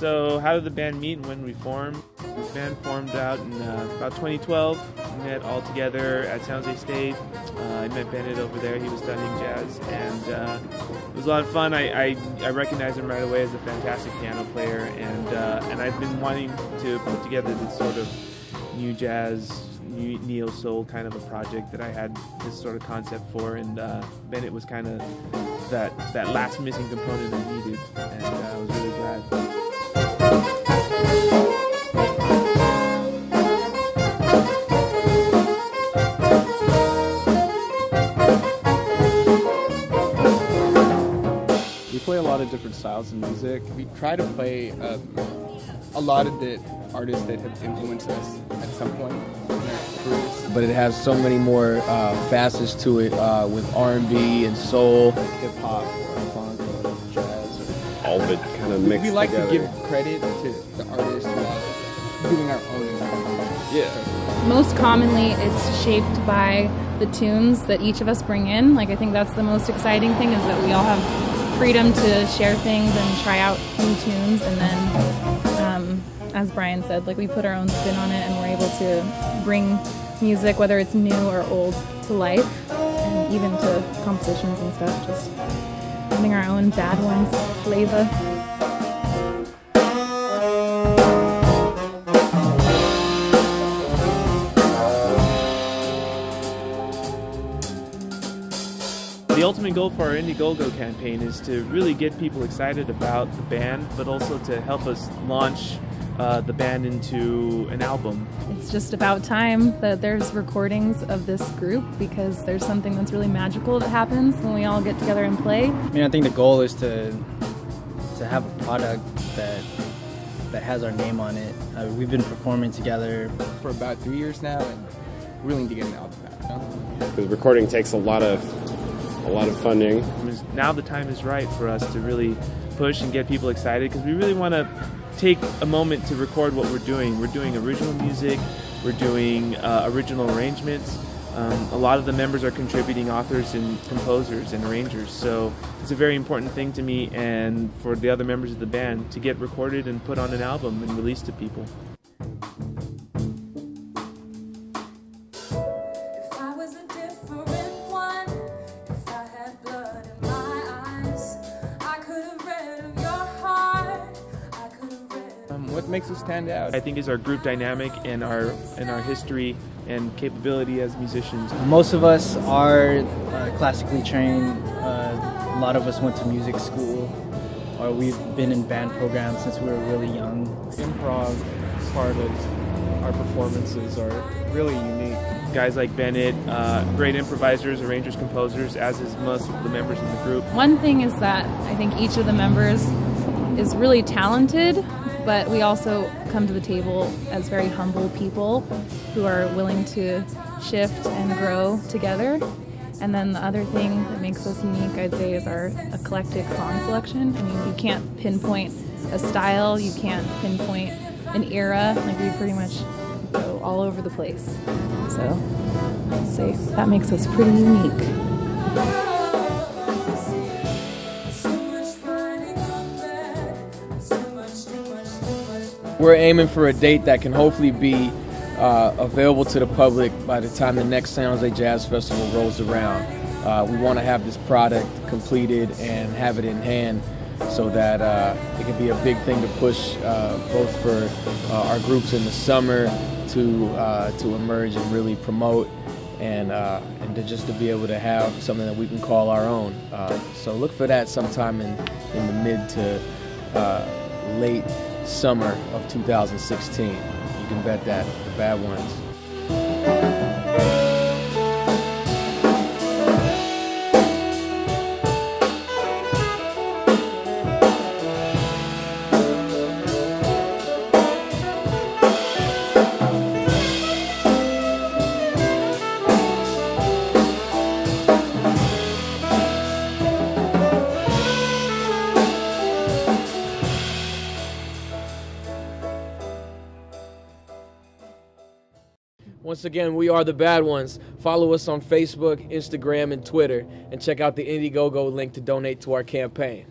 So, how did the band meet and when we formed? The band formed out in uh, about 2012. We met all together at San Jose State. Uh, I met Bennett over there. He was studying jazz, and uh, it was a lot of fun. I, I, I recognized him right away as a fantastic piano player, and uh, and I've been wanting to put together this sort of new jazz, new neo soul kind of a project that I had this sort of concept for, and uh, Bennett was kind of that that last missing component I needed, and uh, I was really glad. Lot of different styles of music. We try to play um, a lot of the artists that have influenced us at some point in our careers. but it has so many more uh, facets to it uh, with R&B and soul. Hip hop or funk or jazz. Or, all of it kind of mixed we like together. to give credit to the artists while doing our own. yeah. Most commonly, it's shaped by the tunes that each of us bring in. Like, I think that's the most exciting thing is that we all have freedom to share things and try out new tunes. And then, um, as Brian said, like, we put our own spin on it and we're able to bring music, whether it's new or old, to life and even to compositions and stuff. Just having our own bad ones flavor. The ultimate goal for our Indiegogo campaign is to really get people excited about the band, but also to help us launch uh, the band into an album. It's just about time that there's recordings of this group because there's something that's really magical that happens when we all get together and play. I mean, I think the goal is to to have a product that that has our name on it. Uh, we've been performing together. For about three years now, and we're willing to get an album out. You know? Because recording takes a lot of a lot of funding. Now the time is right for us to really push and get people excited because we really want to take a moment to record what we're doing. We're doing original music, we're doing uh, original arrangements. Um, a lot of the members are contributing authors and composers and arrangers, so it's a very important thing to me and for the other members of the band to get recorded and put on an album and released to people. What makes us stand out? I think is our group dynamic and our and our history and capability as musicians. Most of us are uh, classically trained. Uh, a lot of us went to music school, or we've been in band programs since we were really young. improv part of our performances are really unique. guys like Bennett, uh, great improvisers, arrangers, composers, as is most of the members in the group. One thing is that I think each of the members is really talented, but we also come to the table as very humble people who are willing to shift and grow together. And then the other thing that makes us unique, I'd say, is our eclectic song selection. I mean, you can't pinpoint a style, you can't pinpoint an era. Like, we pretty much go all over the place. So, I'd say that makes us pretty unique. We're aiming for a date that can hopefully be uh, available to the public by the time the next San Jose Jazz Festival rolls around. Uh, we want to have this product completed and have it in hand so that uh, it can be a big thing to push uh, both for uh, our groups in the summer to uh, to emerge and really promote and and to just to be able to have something that we can call our own. So look for that sometime in in the mid to late summer of 2016. You can bet that the bad ones. Once again, we are the bad ones. Follow us on Facebook, Instagram, and Twitter, and check out the Indiegogo link to donate to our campaign.